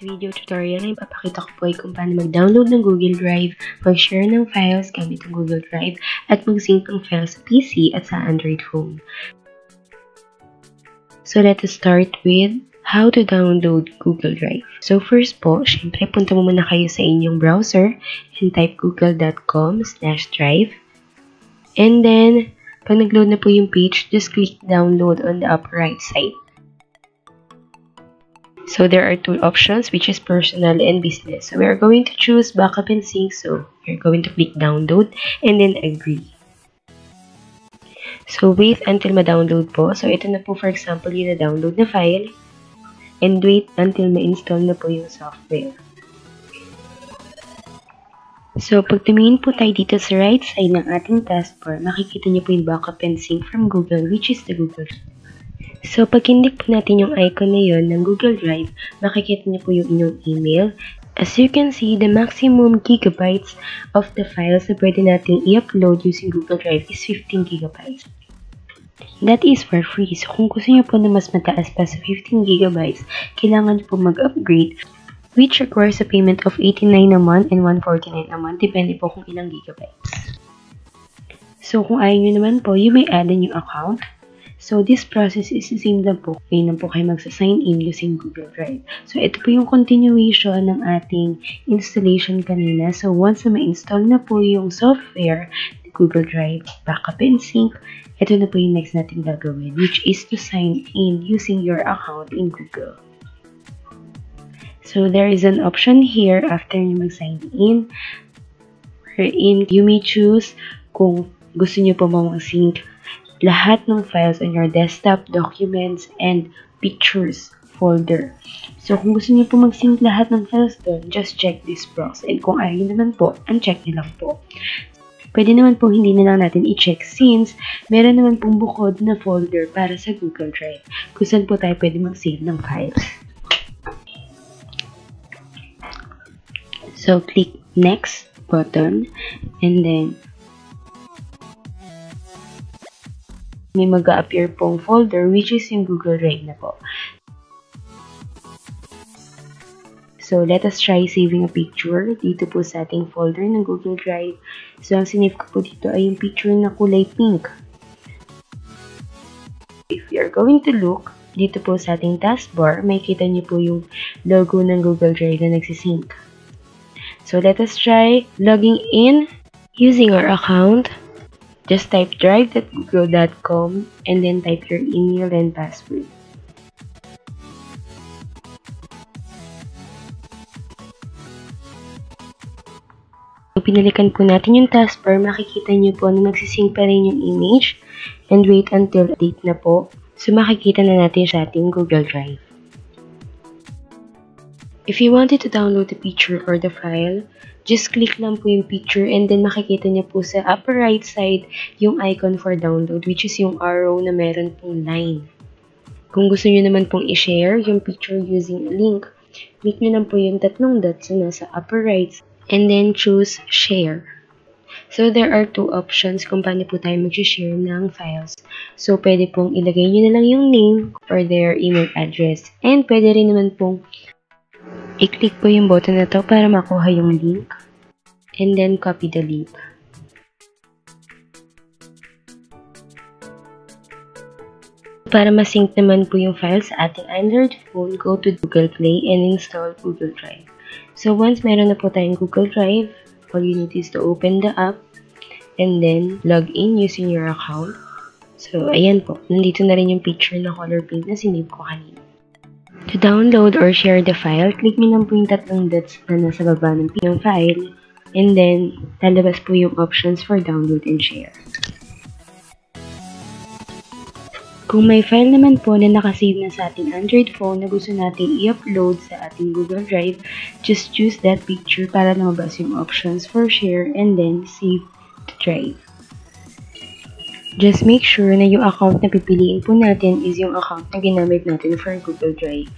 Video tutorial na ipapakita ko po ay kung paano mag-download ng Google Drive, mag-share ng files gamit ang Google Drive, at mag-sync ng files sa PC at sa Android phone. So let us start with how to download Google Drive. So first po, syempre punta mo muna kayo sa inyong browser and type google.com slash drive. And then, pag nag-load na po yung page, just click download on the upper right side. So there are two options which is personal and business. So we are going to choose backup and sync. So you're going to click download and then agree. So wait until ma-download po. So ito na po for example yung na-download na file. And wait until ma-install na po yung software. So pag tumingin po tayo dito sa right side ng ating taskbar, makikita niyo po yung backup and sync from Google which is the Google So, pag kinlik po natin yung icon na yon ng Google Drive, makikita niyo po yung inyong email. As you can see, the maximum gigabytes of the files na pwede natin i-upload using Google Drive is 15 gigabytes. That is for free. So, kung gusto niyo po na mas mataas pa sa 15 gigabytes, kailangan niyo po mag-upgrade which requires a payment of 89 a month and 149 a month, depende po kung ilang gigabytes. So, kung ayaw nyo naman po, you may add a new account So, this process is the same lang po. Ngayon lang po kayo magsa-sign in using Google Drive. So, ito po yung continuation ng ating installation kanina. So, once na ma-install na po yung software, Google Drive, backup and sync, ito na po yung next natin gagawin, which is to sign in using your account in Google. So, there is an option here after you mag-sign in, wherein you may choose kung gusto nyo po mag-sync lahat ng files on your desktop, documents, and pictures folder. So, kung gusto niyo po mag-sync lahat ng files doon, just check this box. And kung ayaw naman po, uncheck niyo lang po. Pwede naman po hindi na lang natin i-check since meron naman pong bukod na folder para sa Google Drive kung saan po tayo pwede mag-save ng files. So, click next button and then may mag-appear pong folder which is yung Google Drive na po. So, let us try saving a picture dito po sa ating folder ng Google Drive. So, ang sinave ko po dito ay yung picture na kulay pink. If you are going to look, dito po sa ating taskbar, may kita niyo po yung logo ng Google Drive na nagsisync. So, let us try logging in using our account. Just type drive.google.com and then type your email and password. Kung pinalikan po natin yung taskbar, makikita nyo po na nagsisync pa rin yung image and wait until date na po. So makikita na natin sa ating Google Drive. If you wanted to download the picture or the file, just click lang po yung picture and then makikita niyo po sa upper right side yung icon for download which is yung arrow na meron pong line. Kung gusto niyo naman pong i-share yung picture using a link, click niyo lang po yung tatlong dots na nasa upper right and then choose share. So, there are two options kung paano po tayo mag-share ng files. So, pwede pong ilagay nyo na lang yung name or their email address. And pwede rin naman pong I-click po yung button na to para makuha yung link. And then, copy the link. Para ma-sync naman po yung file sa ating Android phone, go to Google Play and install Google Drive. So, once meron na po tayong Google Drive, all you need is to open the app and then log in using your account. So, ayan po. Nandito na rin yung picture na color pink na sinave ko kanina. To download or share the file, click nyo lang po yung tatlong dots na nasa baba ng file and then lalabas po yung options for download and share. Kung may file naman po na nakasave na sa ating Android phone na gusto natin i-upload sa ating Google Drive, just choose that picture para lumabas yung options for share and then save to drive. Just make sure na yung account na pipiliin po natin is yung account na ginamit natin for Google Drive.